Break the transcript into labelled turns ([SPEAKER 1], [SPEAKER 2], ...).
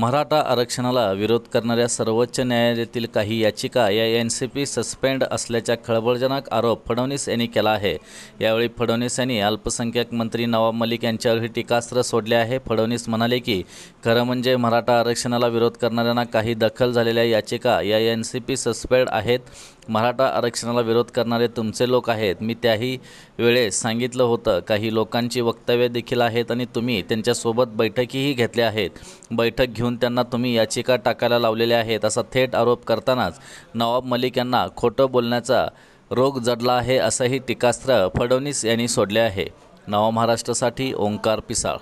[SPEAKER 1] मराठा आरक्षणाला विरोध करणाऱ्या सर्वोच्च न्यायालयातील काही याचिका या एन सी पी सस्पेंड असल्याचा खळबळजनक आरोप फडणवीस यांनी केला आहे. यावेळी फडणवीस यांनी अल्पसंख्याक मंत्री नवाब मलिक यांच्यावरही टीकास्त्र सोडले आहे. फडणवीस म्हणाले की खरं म्हणजे मराठा आरक्षणाला विरोध करणाऱ्यांना काही दखल झालेल्या याचिका या एन सी पी सस्पेंड आहेत. मराठा आरक्षणाला विरोध करणारे तुमचे लोक आहेत. मी त्याही वेळेस सांगितलं होतं. काही लोकांची वक्तव्य देखील आहेत आणि तुम्ही त्यांच्यासोबत बैठकीही घेतल्या आहेत. बैठक घेऊन त्यांना तुम्ही याचिका टाकायला लावलेल्या आहेत असा थेट आरोप करतानाच नवाब मलिक यांना खोटं बोलण्याचा रोग जडला आहे असंही टीकास्त्र फडणवीस यांनी सोडले आहे. नवा महाराष्ट्रासाठी ओंकार पिसाळ.